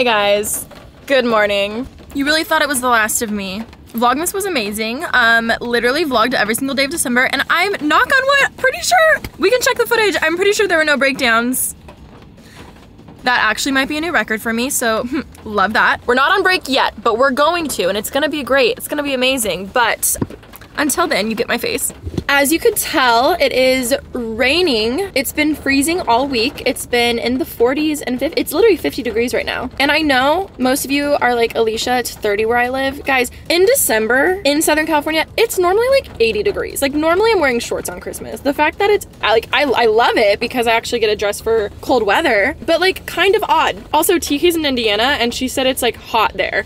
Hey guys, good morning. You really thought it was the last of me. Vlogmas was amazing. Um, literally vlogged every single day of December and I'm, knock on wood, pretty sure, we can check the footage. I'm pretty sure there were no breakdowns. That actually might be a new record for me, so hmm, love that. We're not on break yet, but we're going to, and it's gonna be great. It's gonna be amazing, but until then, you get my face. As you could tell, it is raining. It's been freezing all week. It's been in the 40s and 50, it's literally 50 degrees right now. And I know most of you are like, Alisha, it's 30 where I live. Guys, in December in Southern California, it's normally like 80 degrees. Like normally I'm wearing shorts on Christmas. The fact that it's like, I, I love it because I actually get a dress for cold weather, but like kind of odd. Also, Tiki's in Indiana and she said it's like hot there.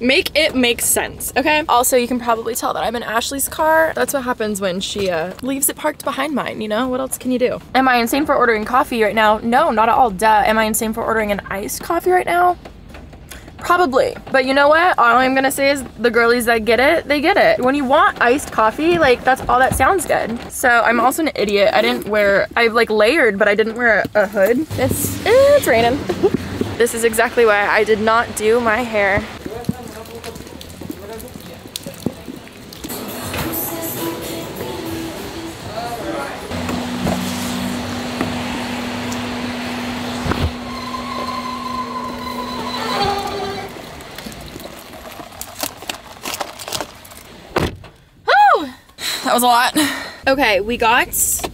Make it make sense, okay? Also, you can probably tell that I'm in Ashley's car. That's what happens when she uh, leaves it parked behind mine, you know? What else can you do? Am I insane for ordering coffee right now? No, not at all, duh. Am I insane for ordering an iced coffee right now? Probably. But you know what? All I'm gonna say is the girlies that get it, they get it. When you want iced coffee, like that's all that sounds good. So I'm also an idiot. I didn't wear, I've like layered, but I didn't wear a, a hood. It's, eh, it's raining. this is exactly why I did not do my hair That was a lot. Okay, we got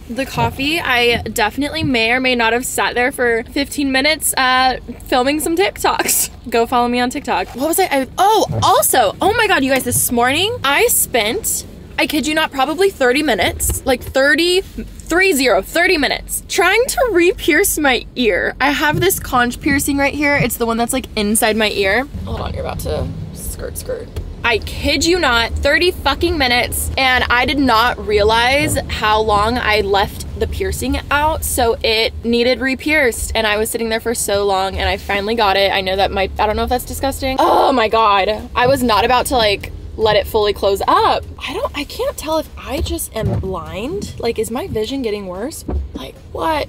the coffee. I definitely may or may not have sat there for 15 minutes uh, filming some TikToks. Go follow me on TikTok. What was I, I? Oh, also, oh my God, you guys, this morning I spent, I kid you not, probably 30 minutes, like 30, 30, 30 minutes trying to re-pierce my ear. I have this conch piercing right here. It's the one that's like inside my ear. Hold on, you're about to skirt, skirt. I kid you not, 30 fucking minutes. And I did not realize how long I left the piercing out. So it needed re-pierced. And I was sitting there for so long and I finally got it. I know that my, I don't know if that's disgusting. Oh my God. I was not about to like let it fully close up. I don't, I can't tell if I just am blind. Like, is my vision getting worse? Like, what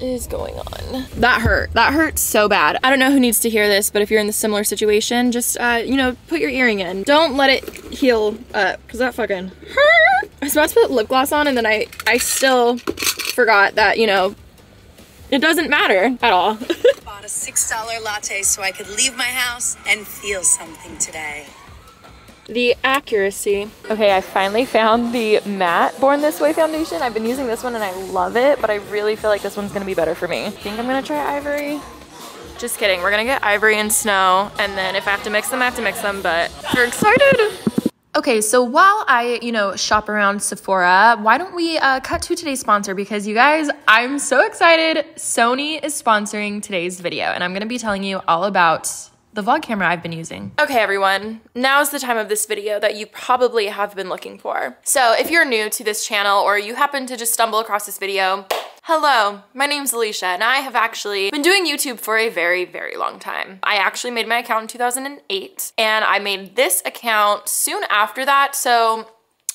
is going on? That hurt. That hurt so bad. I don't know who needs to hear this, but if you're in the similar situation, just, uh, you know, put your earring in. Don't let it heal up, because that fucking hurt. I was about to put lip gloss on, and then I, I still forgot that, you know, it doesn't matter at all. Bought a $6 latte so I could leave my house and feel something today the accuracy. Okay, I finally found the matte Born This Way foundation. I've been using this one and I love it, but I really feel like this one's gonna be better for me. I think I'm gonna try Ivory. Just kidding, we're gonna get Ivory and Snow, and then if I have to mix them, I have to mix them, but we're excited. Okay, so while I, you know, shop around Sephora, why don't we uh, cut to today's sponsor? Because you guys, I'm so excited. Sony is sponsoring today's video, and I'm gonna be telling you all about the vlog camera I've been using. Okay everyone, now's the time of this video that you probably have been looking for. So if you're new to this channel or you happen to just stumble across this video, Hello, my name's Alisha and I have actually been doing YouTube for a very, very long time. I actually made my account in 2008 and I made this account soon after that, so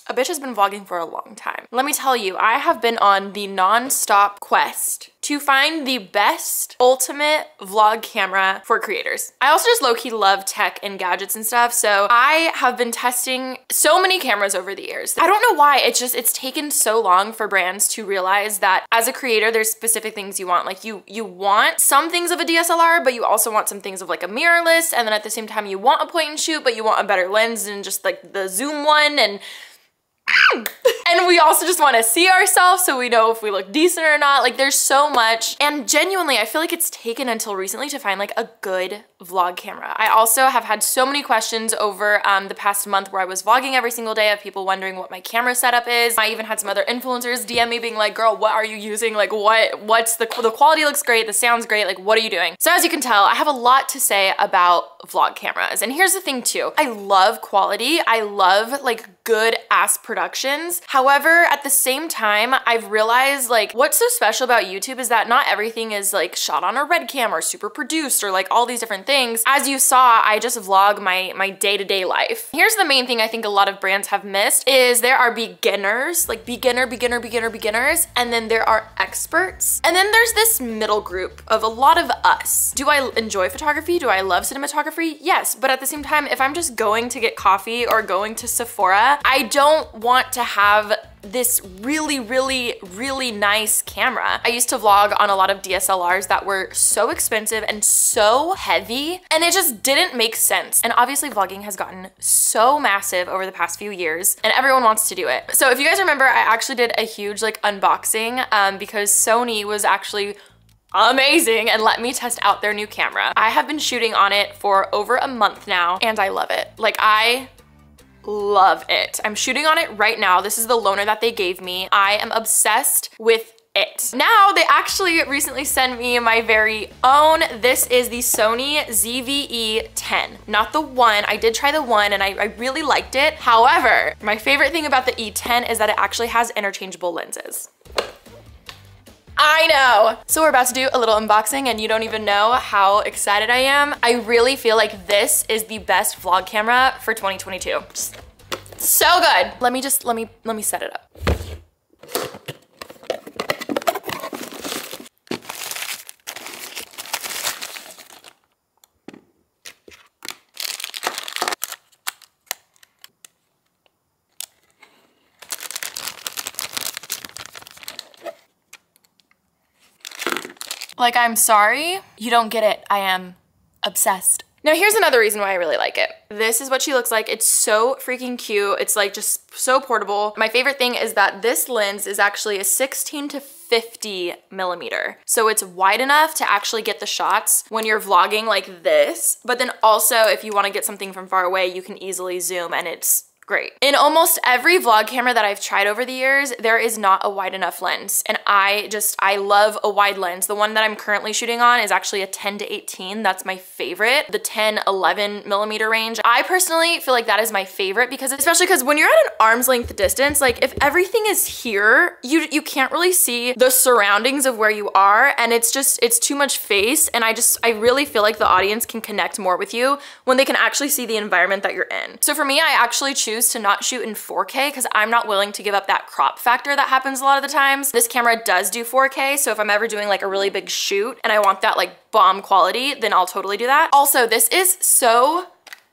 a bitch has been vlogging for a long time. Let me tell you, I have been on the non-stop quest to find the best ultimate vlog camera for creators. I also just low-key love tech and gadgets and stuff, so I have been testing so many cameras over the years. I don't know why, it's just, it's taken so long for brands to realize that as a creator, there's specific things you want. Like you, you want some things of a DSLR, but you also want some things of like a mirrorless, and then at the same time you want a point and shoot, but you want a better lens than just like the zoom one, and and we also just want to see ourselves so we know if we look decent or not. Like there's so much. And genuinely, I feel like it's taken until recently to find like a good vlog camera. I also have had so many questions over um, the past month where I was vlogging every single day of people wondering what my camera setup is. I even had some other influencers DM me being like, girl, what are you using? Like what, what's the, the quality looks great, the sound's great, like what are you doing? So as you can tell, I have a lot to say about vlog cameras. And here's the thing too, I love quality. I love like good ass productions. However, at the same time, I've realized like what's so special about YouTube is that not everything is like shot on a red cam or super produced or like all these different things. As you saw, I just vlog my my day-to-day -day life. Here's the main thing I think a lot of brands have missed is there are beginners, like beginner, beginner, beginner, beginners, and then there are experts. And then there's this middle group of a lot of us. Do I enjoy photography? Do I love cinematography? Yes, but at the same time, if I'm just going to get coffee or going to Sephora, I don't want to have this really, really, really nice camera. I used to vlog on a lot of DSLRs that were so expensive and so heavy, and it just didn't make sense. And obviously vlogging has gotten so massive over the past few years, and everyone wants to do it. So if you guys remember, I actually did a huge like unboxing um, because Sony was actually amazing and let me test out their new camera. I have been shooting on it for over a month now and I love it. Like I love it. I'm shooting on it right now. This is the loaner that they gave me. I am obsessed with it. Now they actually recently sent me my very own. This is the Sony ZV-E 10. Not the one, I did try the one and I, I really liked it. However, my favorite thing about the E10 is that it actually has interchangeable lenses. I know. So we're about to do a little unboxing and you don't even know how excited I am. I really feel like this is the best vlog camera for 2022. Just so good. Let me just, let me, let me set it up. Like, I'm sorry, you don't get it. I am obsessed. Now here's another reason why I really like it. This is what she looks like. It's so freaking cute. It's like just so portable. My favorite thing is that this lens is actually a 16 to 50 millimeter. So it's wide enough to actually get the shots when you're vlogging like this. But then also if you wanna get something from far away, you can easily zoom and it's great. In almost every vlog camera that I've tried over the years, there is not a wide enough lens. And I just, I love a wide lens. The one that I'm currently shooting on is actually a 10 to 18. That's my favorite. The 10, 11 millimeter range. I personally feel like that is my favorite because especially because when you're at an arm's length distance, like if everything is here, you, you can't really see the surroundings of where you are. And it's just, it's too much face. And I just, I really feel like the audience can connect more with you when they can actually see the environment that you're in. So for me, I actually choose choose to not shoot in 4K because I'm not willing to give up that crop factor that happens a lot of the times. This camera does do 4K, so if I'm ever doing like a really big shoot and I want that like bomb quality, then I'll totally do that. Also, this is so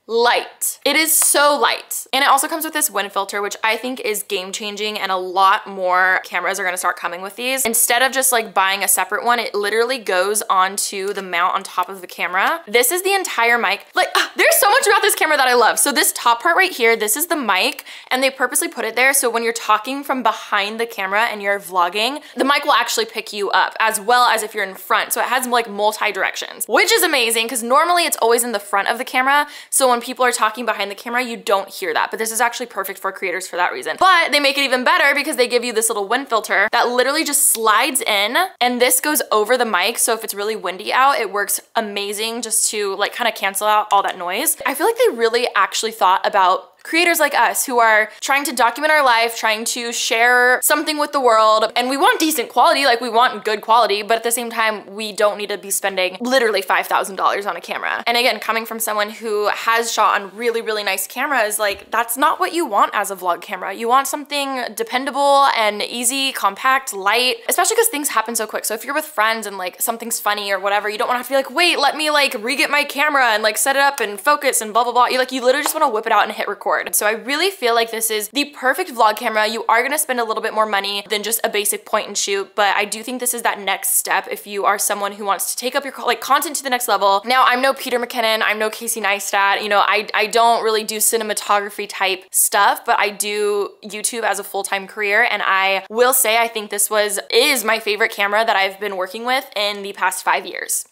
light. It is so light. And it also comes with this wind filter, which I think is game changing and a lot more cameras are gonna start coming with these. Instead of just like buying a separate one, it literally goes onto the mount on top of the camera. This is the entire mic. Like, uh, there's so much about this camera that I love. So this top part right here, this is the mic, and they purposely put it there so when you're talking from behind the camera and you're vlogging, the mic will actually pick you up as well as if you're in front. So it has like multi-directions, which is amazing because normally it's always in the front of the camera. So when when people are talking behind the camera, you don't hear that. But this is actually perfect for creators for that reason. But they make it even better because they give you this little wind filter that literally just slides in and this goes over the mic. So if it's really windy out, it works amazing just to like kind of cancel out all that noise. I feel like they really actually thought about creators like us who are trying to document our life, trying to share something with the world, and we want decent quality, like we want good quality, but at the same time, we don't need to be spending literally $5,000 on a camera. And again, coming from someone who has shot on really, really nice cameras, like that's not what you want as a vlog camera. You want something dependable and easy, compact, light, especially because things happen so quick. So if you're with friends and like something's funny or whatever, you don't want to have to be like, wait, let me like re-get my camera and like set it up and focus and blah, blah, blah. You like, you literally just want to whip it out and hit record So I really feel like this is the perfect vlog camera. You are gonna spend a little bit more money than just a basic point and shoot, but I do think this is that next step if you are someone who wants to take up your like content to the next level. Now, I'm no Peter McKinnon, I'm no Casey Neistat, you know, I, I don't really do cinematography type stuff, but I do YouTube as a full-time career, and I will say I think this was, is my favorite camera that I've been working with in the past five years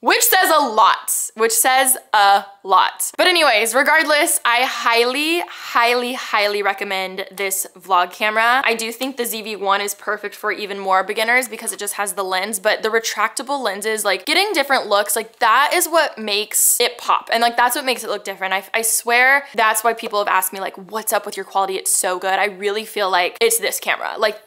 which says a lot, which says a lot. But anyways, regardless, I highly, highly, highly recommend this vlog camera. I do think the ZV-1 is perfect for even more beginners because it just has the lens, but the retractable lenses, like getting different looks, like that is what makes it pop. And like that's what makes it look different. I, I swear that's why people have asked me like, what's up with your quality? It's so good. I really feel like it's this camera. Like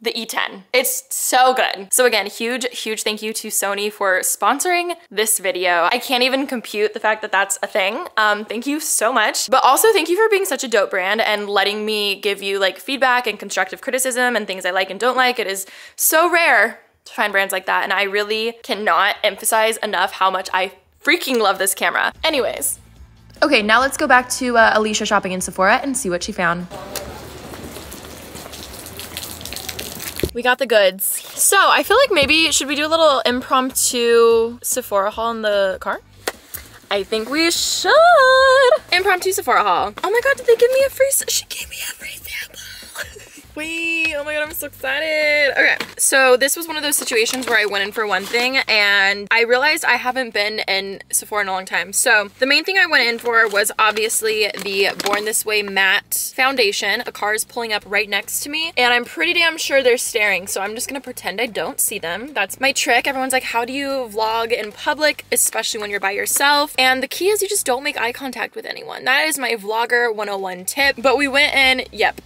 the E10. It's so good. So again, huge, huge thank you to Sony for sponsoring this video. I can't even compute the fact that that's a thing. Um, thank you so much. But also thank you for being such a dope brand and letting me give you like feedback and constructive criticism and things I like and don't like. It is so rare to find brands like that. And I really cannot emphasize enough how much I freaking love this camera. Anyways. Okay, now let's go back to uh, Alisha shopping in Sephora and see what she found. We got the goods. So I feel like maybe, should we do a little impromptu Sephora haul in the car? I think we should. Impromptu Sephora haul. Oh my God, did they give me a free, she gave me sample. Wait, oh my god, I'm so excited. Okay, so this was one of those situations where I went in for one thing and I realized I haven't been in Sephora in a long time. So the main thing I went in for was obviously the Born This Way matte foundation. A car is pulling up right next to me and I'm pretty damn sure they're staring. So I'm just gonna pretend I don't see them. That's my trick. Everyone's like, how do you vlog in public, especially when you're by yourself? And the key is you just don't make eye contact with anyone. That is my vlogger 101 tip. But we went in, yep,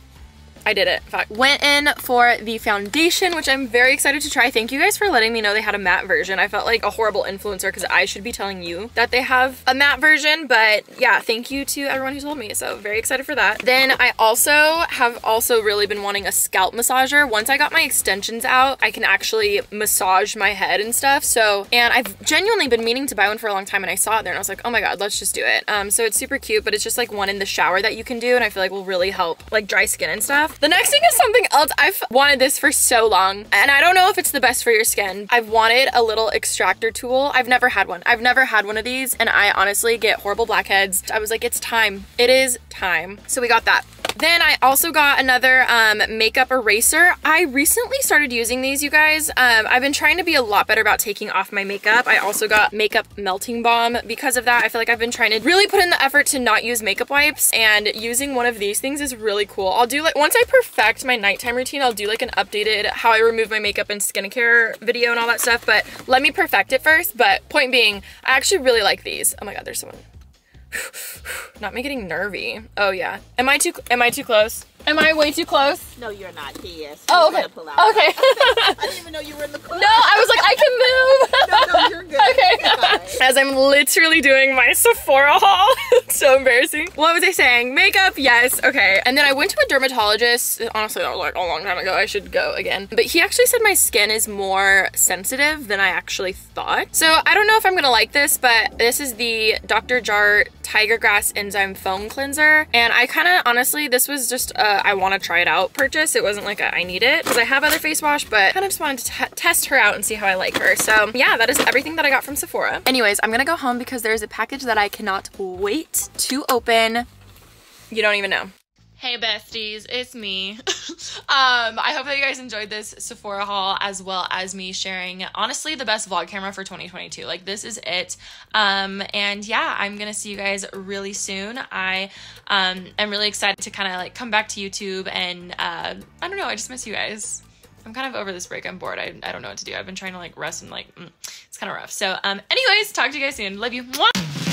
I did it. Went in for the foundation, which I'm very excited to try. Thank you guys for letting me know they had a matte version. I felt like a horrible influencer because I should be telling you that they have a matte version, but yeah, thank you to everyone who told me. So very excited for that. Then I also have also really been wanting a scalp massager. Once I got my extensions out, I can actually massage my head and stuff. So, and I've genuinely been meaning to buy one for a long time and I saw it there and I was like, oh my God, let's just do it. Um, so it's super cute, but it's just like one in the shower that you can do and I feel like will really help like dry skin and stuff. The next thing is something else. I've wanted this for so long and I don't know if it's the best for your skin. I've wanted a little extractor tool. I've never had one. I've never had one of these and I honestly get horrible blackheads. I was like, it's time. It is time. So we got that. Then I also got another um, makeup eraser. I recently started using these, you guys. Um, I've been trying to be a lot better about taking off my makeup. I also got makeup melting balm because of that. I feel like I've been trying to really put in the effort to not use makeup wipes and using one of these things is really cool. I'll do like, once I perfect my nighttime routine, I'll do like an updated how I remove my makeup and skincare video and all that stuff, but let me perfect it first. But point being, I actually really like these. Oh my God, there's someone not me getting nervy. Oh yeah. Am I too am I too close? Am I way too close? No, you're not. He is. Oh, okay. Pull out. Okay. I didn't even know you were in the car. No, I was like, I can move. no, no, you're good. Okay. As I'm literally doing my Sephora haul. so embarrassing. What was I saying? Makeup, yes. Okay. And then I went to a dermatologist. Honestly, that was like a long time ago. I should go again. But he actually said my skin is more sensitive than I actually thought. So I don't know if I'm gonna like this, but this is the Dr. Jart Tiger Grass Enzyme Foam Cleanser. And I kind of, honestly, this was just a I want to try it out purchase. It wasn't like a, I need it because I have other face wash, but kind of just wanted to test her out and see how I like her. So yeah, that is everything that I got from Sephora. Anyways, I'm gonna go home because there's a package that I cannot wait to open. You don't even know. Hey besties, it's me. um, I hope that you guys enjoyed this Sephora haul as well as me sharing honestly the best vlog camera for 2022. Like this is it. Um, and yeah, I'm gonna see you guys really soon. I um, am really excited to kind of like come back to YouTube and uh, I don't know, I just miss you guys. I'm kind of over this break. I'm bored. I, I don't know what to do. I've been trying to like rest and like, mm, it's kind of rough. So um, anyways, talk to you guys soon. Love you. Mwah!